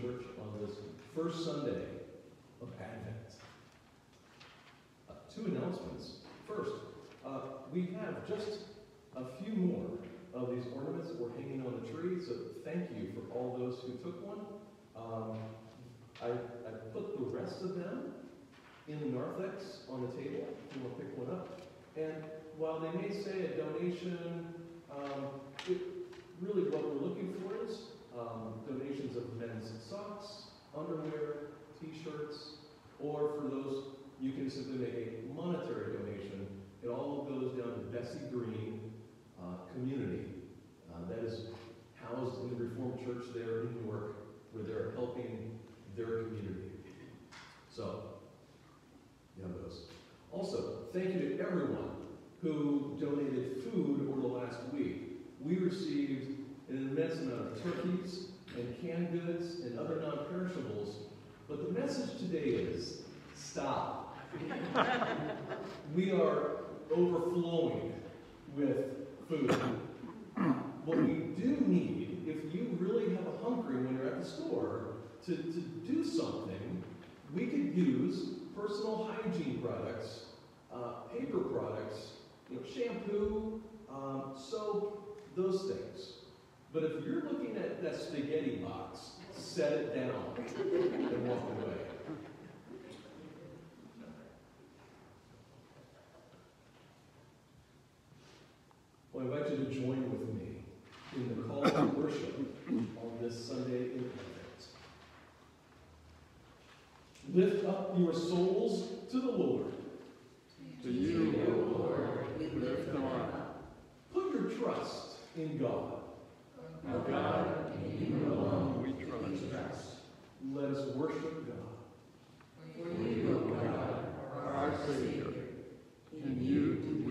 Church on this first Sunday of Advent. Uh, two announcements. First, uh, we have just a few more of these ornaments that we're hanging on the tree, so thank you for all those who took one. Um, I, I put the rest of them in the narthex on the table, if you want to pick one up. And while they may say a donation, um, it, really what we're looking for is um, donations of men's socks, underwear, t-shirts, or for those, you can simply make a monetary donation. It all goes down to Bessie Green uh, Community. Uh, that is housed in the Reformed Church there in Newark, where they're helping their community. So, you have those. Also, thank you to everyone who donated food over the last week. We received an immense amount of turkeys and canned goods and other non-perishables, but the message today is stop. we are overflowing with food. What we do need, if you really have a hungry when you're at the store, to, to do something, we could use personal hygiene products, uh, paper products, you know, shampoo, um, soap, those things. But if you're looking at that spaghetti box, set it down and walk away. Well, I invite you to join with me in the call to worship on this Sunday in Advent. Lift up your souls to the Lord. To you, O Lord, we lift them up. Put your trust in God. O God, in you alone we trust. Let us worship God. For you, O God, are our Savior. In you do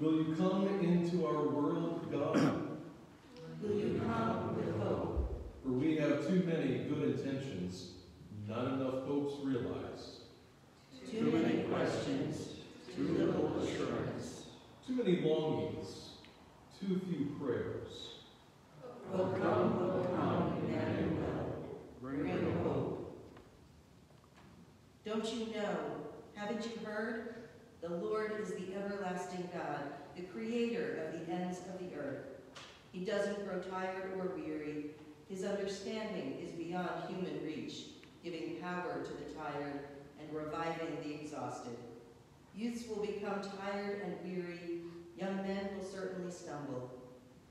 Will you come into our world, God? Will you come with hope? For we have too many good intentions, not enough hopes realized. Too many questions, too little assurance. Too many longings, too few prayers. will come, will come, Emmanuel. Bring hope. Don't you know, haven't you heard? The Lord is the everlasting God, the creator of the ends of the earth. He doesn't grow tired or weary. His understanding is beyond human reach, giving power to the tired and reviving the exhausted. Youths will become tired and weary. Young men will certainly stumble.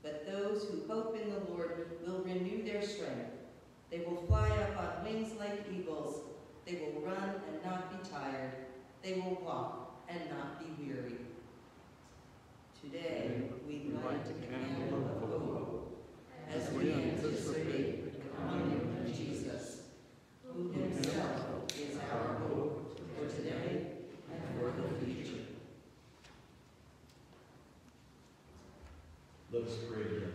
But those who hope in the Lord will renew their strength. They will fly up on wings like eagles. They will run and not be tired. They will walk and not be weary. Today, we light a candle of hope as we anticipate the coming of Jesus, who himself is our hope for today and for the future. Let us pray together.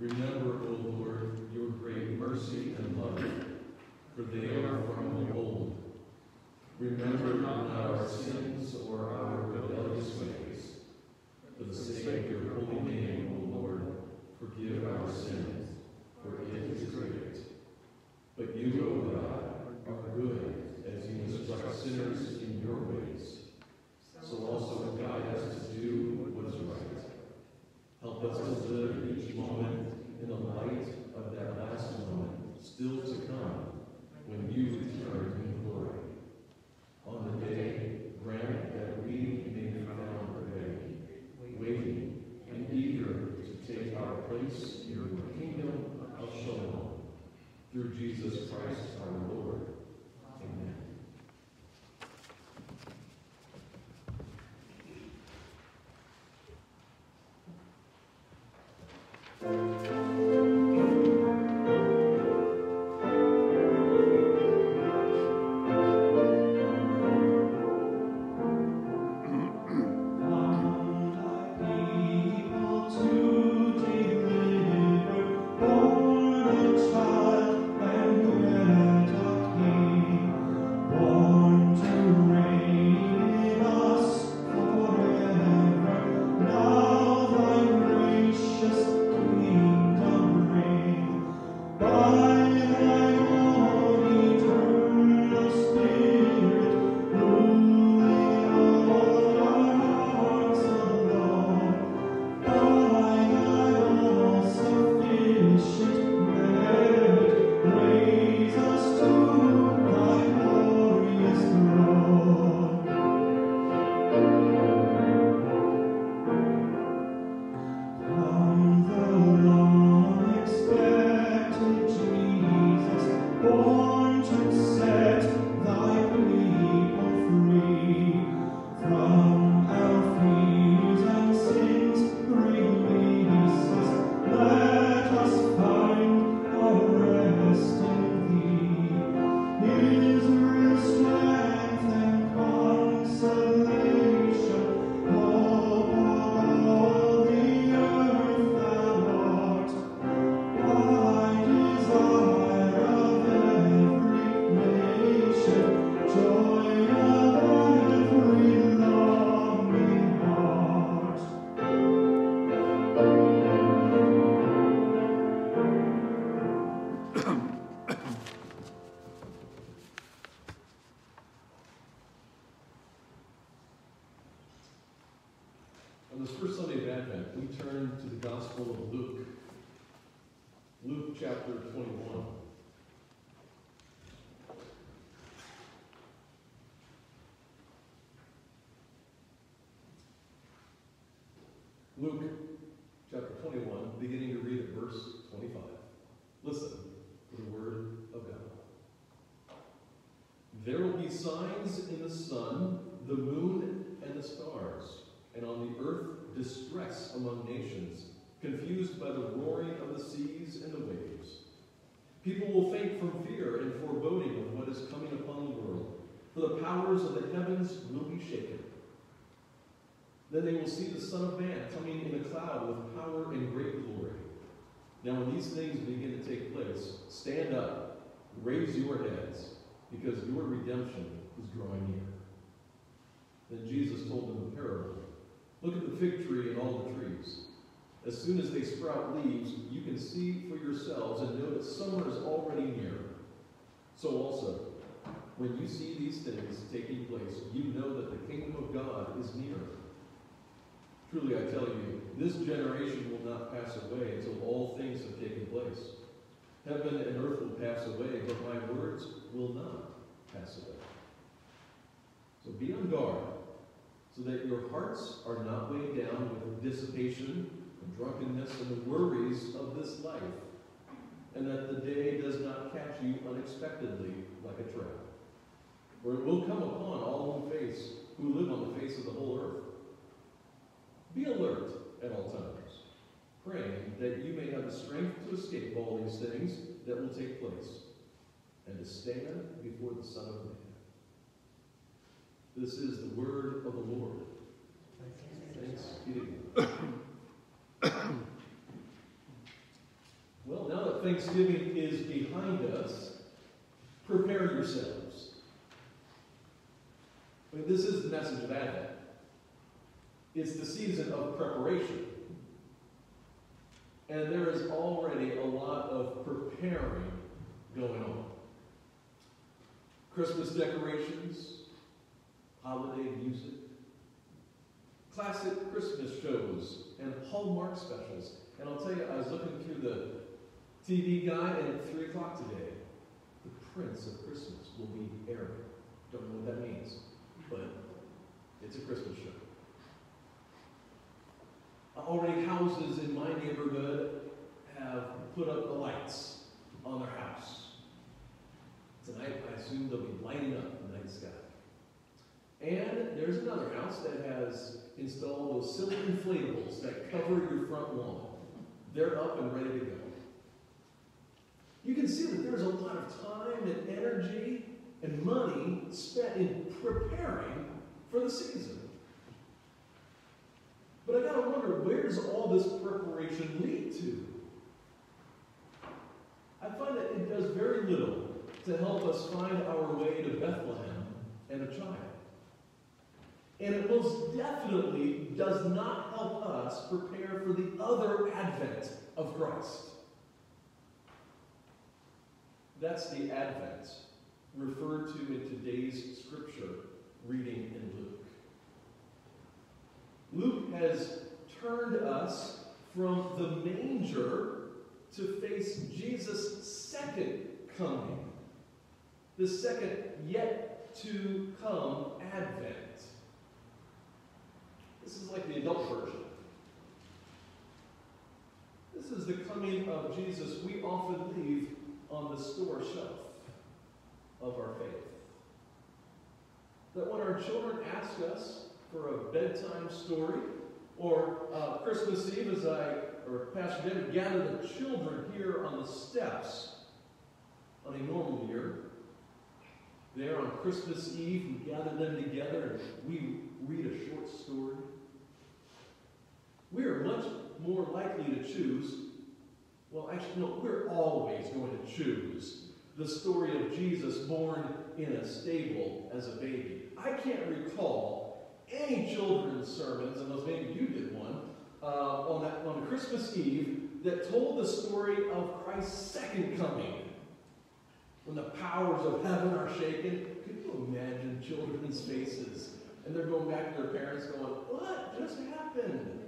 Remember, O Lord, your great mercy and love, for they are from of old. Remember not our sins or our rebellious ways. For the sake of your holy name, O Lord, forgive our sins, for it is great. But you, O God, are good as you instruct sinners in your ways. So also guide us to do what is right. Help us to live in each moment 21, beginning to read at verse 25. Listen to the word of God. There will be signs in the sun, the moon, and the stars, and on the earth distress among nations, confused by the roaring of the seas and the waves. People will faint from fear and foreboding of what is coming upon the world, for the powers of the heavens will be shaken. Then they will see the Son of Man coming in a cloud with power and great glory. Now, when these things begin to take place, stand up, raise your heads, because your redemption is drawing near. Then Jesus told them a parable. Look at the fig tree and all the trees. As soon as they sprout leaves, you can see for yourselves and know that summer is already near. So also, when you see these things taking place, you know that the kingdom of God is near. Truly, I tell you, this generation will not pass away until all things have taken place. Heaven and earth will pass away, but my words will not pass away. So be on guard, so that your hearts are not weighed down with dissipation and drunkenness and the worries of this life, and that the day does not catch you unexpectedly like a trap. For it will come upon all who face, who live on the face of the whole earth. Be alert at all times, praying that you may have the strength to escape all these things that will take place, and to stand before the Son of Man. This is the word of the Lord. Thanks be to God. Well, now that Thanksgiving is behind us, prepare yourselves. I mean, this is the message of Advent. It's the season of preparation. And there is already a lot of preparing going on. Christmas decorations, holiday music, classic Christmas shows, and Hallmark specials. And I'll tell you, I was looking through the TV guide, at 3 o'clock today, The Prince of Christmas will be airing. Don't know what that means, but it's a Christmas show. Already houses in my neighborhood have put up the lights on their house. Tonight, I assume they'll be lighting up the night sky. And there's another house that has installed those silly inflatables that cover your front lawn. They're up and ready to go. You can see that there's a lot of time and energy and money spent in preparing for the season. Where does all this preparation lead to? I find that it does very little to help us find our way to Bethlehem and a child. And it most definitely does not help us prepare for the other advent of Christ. That's the advent referred to in today's scripture reading in Luke. Luke has turned us from the manger to face Jesus' second coming, the second yet to come advent. This is like the adult version. This is the coming of Jesus we often leave on the store shelf of our faith. That when our children ask us for a bedtime story, or uh, Christmas Eve, as I or Pastor David gather the children here on the steps on a normal year, there on Christmas Eve, we gather them together and we read a short story. We are much more likely to choose, well, actually, no, we're always going to choose the story of Jesus born in a stable as a baby. I can't recall any children's sermons, unless maybe you did one, uh, on, that, on Christmas Eve that told the story of Christ's second coming. When the powers of heaven are shaken, could you imagine children's faces? And they're going back to their parents going, What just happened?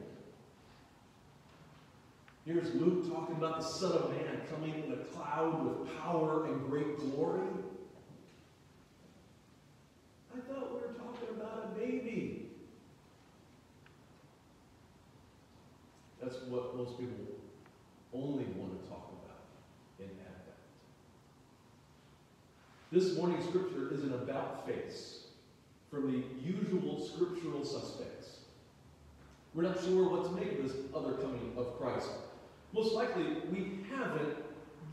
Here's Luke talking about the Son of Man coming in a cloud with power and great glory. I thought we were talking about a baby. That's what most people only want to talk about in Advent. This morning's scripture is an about face from the usual scriptural suspects. We're not sure what to make of this other coming of Christ. Most likely, we haven't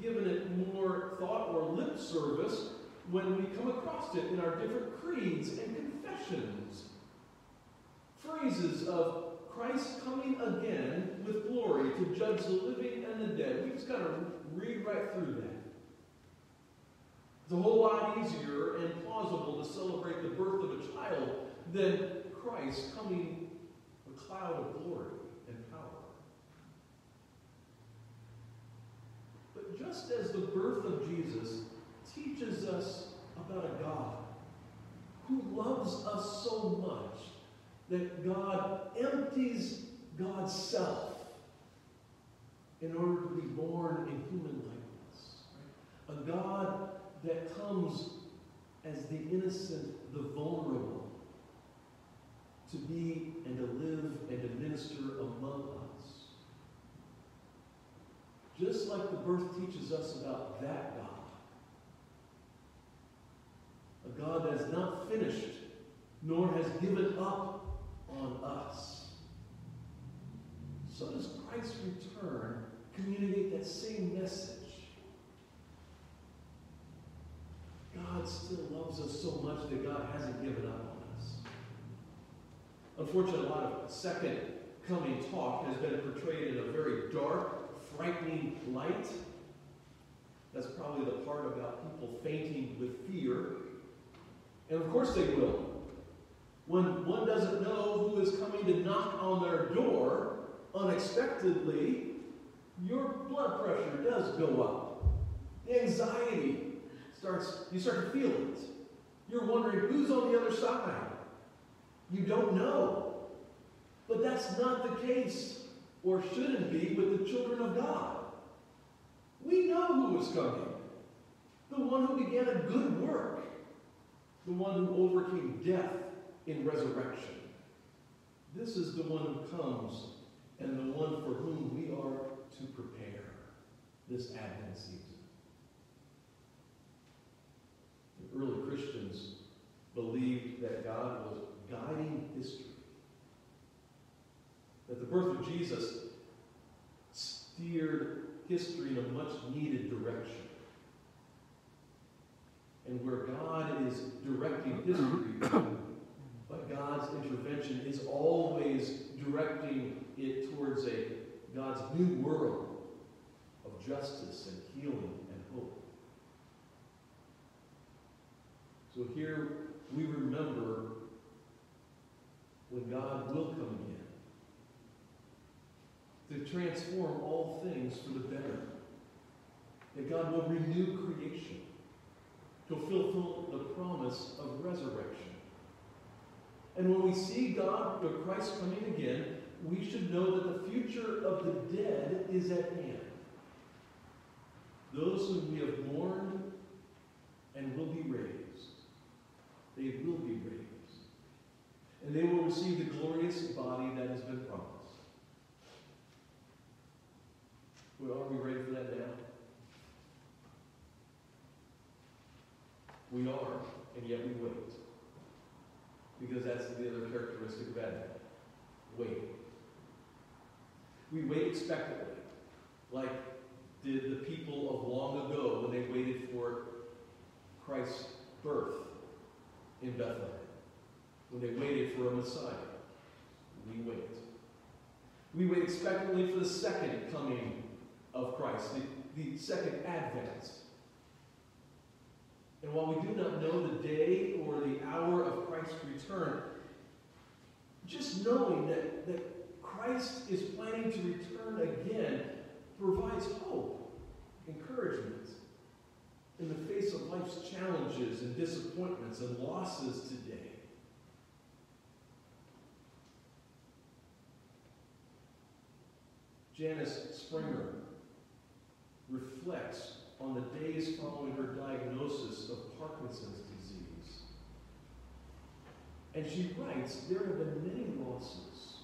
given it more thought or lip service when we come across it in our different creeds and confessions. Phrases of Christ coming again with glory to judge the living and the dead. We just got to read right through that. It's a whole lot easier and plausible to celebrate the birth of a child than Christ coming a cloud of glory and power. But just as the birth of Jesus teaches us about a God who loves us so much that God empties God's self in order to be born in human likeness. A God that comes as the innocent, the vulnerable, to be and to live and to minister among us. Just like the birth teaches us about that God. A God that has not finished, nor has given up on us. So does Christ's return communicate that same message. God still loves us so much that God hasn't given up on us. Unfortunately, a lot of second coming talk has been portrayed in a very dark, frightening light. That's probably the part about people fainting with fear. And of course they will. When one doesn't know who is coming to knock on their door unexpectedly, your blood pressure does go up. The anxiety starts, you start to feel it. You're wondering who's on the other side. You don't know. But that's not the case, or shouldn't be, with the children of God. We know who is coming. The one who began a good work. The one who overcame death in resurrection. This is the one who comes and the one for whom we are to prepare this Advent season. The early Christians believed that God was guiding history. That the birth of Jesus steered history in a much needed direction. And where God is directing history, but God's intervention is always directing it towards a God's new world of justice and healing and hope. So here we remember when God will come again to transform all things for the better. That God will renew creation to fulfill the promise of resurrection. And when we see God or Christ coming again, we should know that the future of the dead is at hand. Those whom we have mourned and will be raised, they will be raised. And they will receive the glorious body that has been promised. Well, are we ready for that now? We are, and yet we wait. Because that's the other characteristic of Advent. Waiting. We wait expectantly, like did the people of long ago when they waited for Christ's birth in Bethlehem. When they waited for a Messiah. We wait. We wait expectantly for the second coming of Christ, the, the second advent. And while we do not know the day or the hour of Christ's return, just knowing that, that Christ is planning to return provides hope, encouragement in the face of life's challenges and disappointments and losses today. Janice Springer reflects on the days following her diagnosis of Parkinson's disease. And she writes, there have been many losses.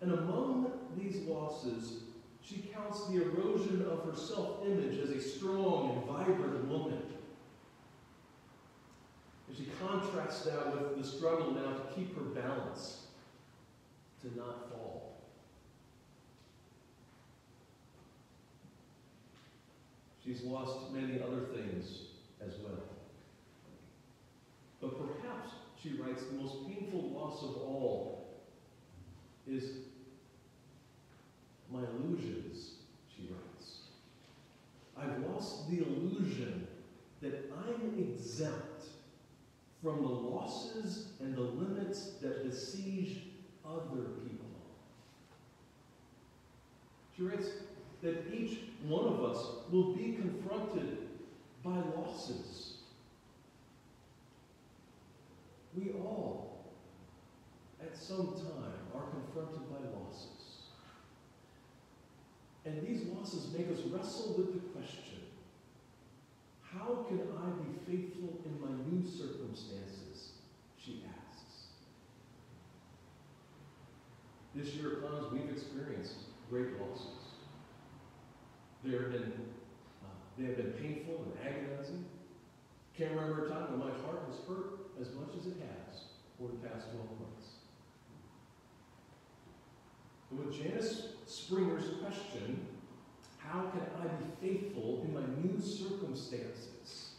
And among these losses, she counts the erosion of her self-image as a strong and vibrant woman. And she contrasts that with the struggle now to keep her balance, to not fall. She's lost many other things as well. But perhaps, she writes, the most painful loss of all is my illusions, she writes. I've lost the illusion that I'm exempt from the losses and the limits that besiege other people. She writes, that each one of us will be confronted by losses. We all, at some time, are confronted by losses. And these losses make us wrestle with the question how can I be faithful in my new circumstances? She asks. This year Cons, we've experienced great losses. There have been, uh, they have been painful and agonizing. Can't remember a time when my heart has hurt as much as it has over the past 12 months. And with Janice Springer's question, how can I be faithful in my new circumstances?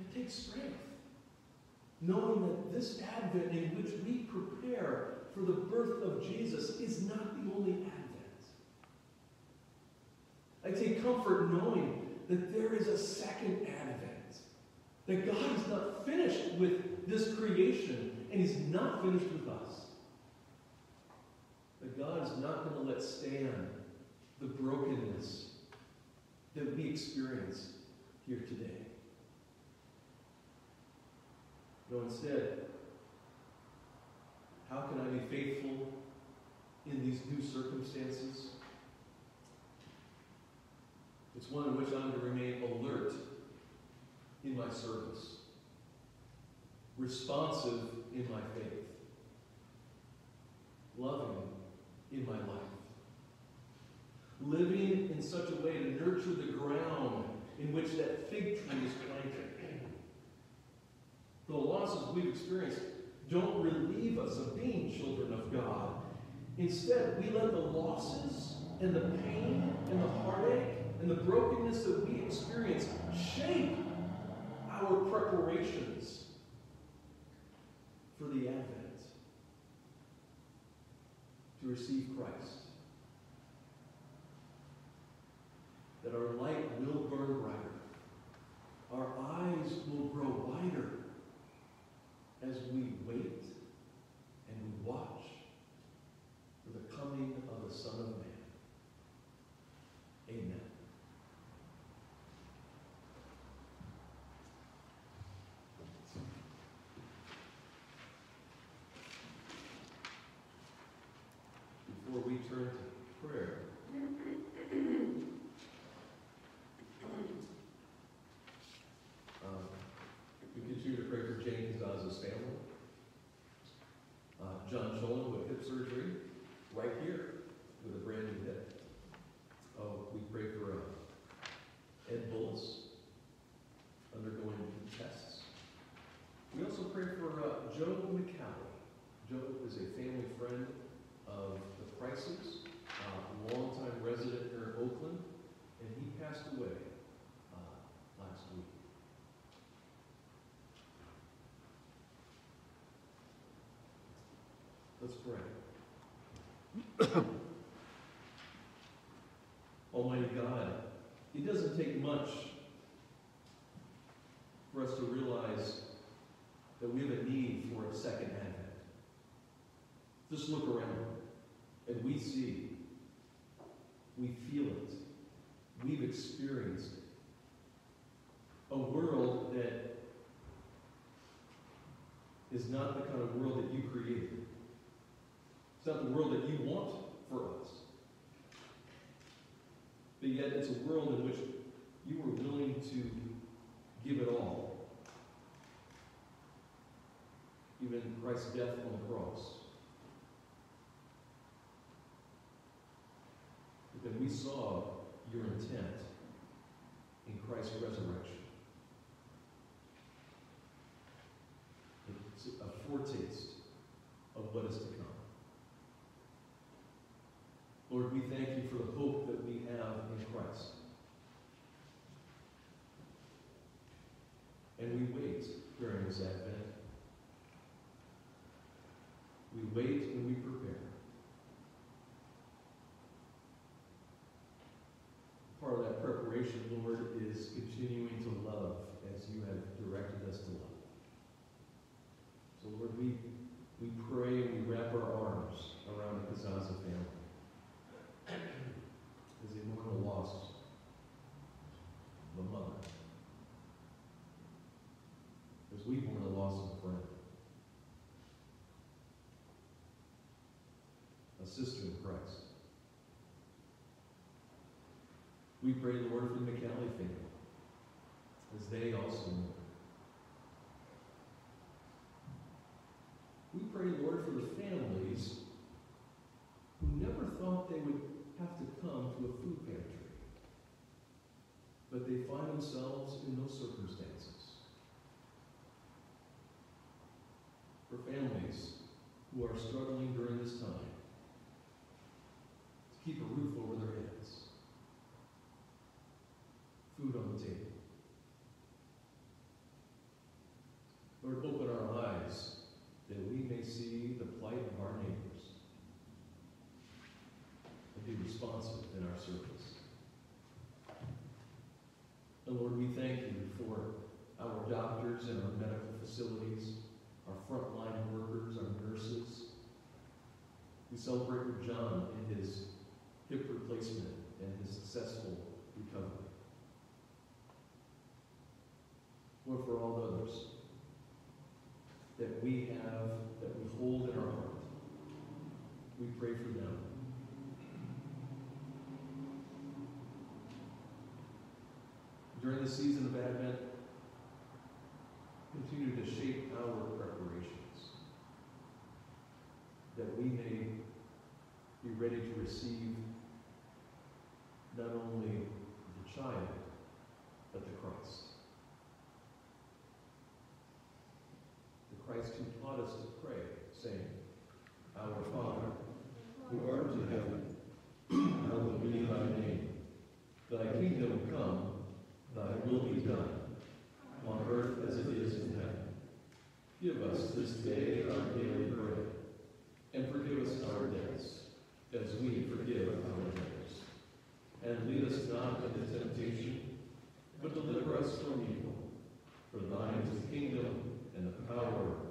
It takes strength. Knowing that this Advent in which we prepare for the birth of Jesus is not the only Advent. I take comfort knowing that there is a second Advent. That God is not finished with this creation, and He's not finished with us. That God is not going to let stand the brokenness that we experience here today. No, instead, how can I be faithful in these new circumstances? It's one in which I'm to remain alert in my service, responsive in my faith, loving in my life, living in such a way to nurture the ground in which that fig tree is planted. The losses we've experienced don't relieve us of being children of God. Instead, we let the losses and the pain and the heartache and the brokenness that we experience shape our preparations for the Advent to receive Christ. That our light will burn brighter, our eyes will grow wider as we wait and we watch for the coming of the Son of Man. Amen. Before we turn to prayer, um, we continue to pray for Jane Kazaza's family. Uh, John Cholan with hip surgery, right here, with a brand new hip. Oh, we pray for uh, Ed Bullis, undergoing tests. We also pray for uh, Joe McCalley. Joe is a family friend of the Prices, uh, longtime resident here in Oakland, and he passed away uh, last week. Let's pray. Almighty God, it doesn't take much for us to realize that we have a need for a second advent. Just look around and we see, we feel it, we've experienced it. A world that is not the kind of world that you created. It's not the world that you want for us. But yet it's a world in which you were willing to give it all. Even Christ's death on the cross. But then we saw your intent in Christ's resurrection. It's a foretaste of what is to come. Lord, we thank you for the hope that we have in Christ. And we wait during this Advent. We wait and we prepare. sister in Christ. We pray, Lord, for the McKinley family, as they also. We pray, Lord, for the families who never thought they would have to come to a food pantry, but they find themselves in those circumstances. For families who are struggling during this time, keep a roof or for all others that we have, that we hold in our heart. We pray for them. During the season of Advent, continue to shape our preparations that we may be ready to receive And lead us not into temptation, but deliver us from evil. For thine is the kingdom, and the power,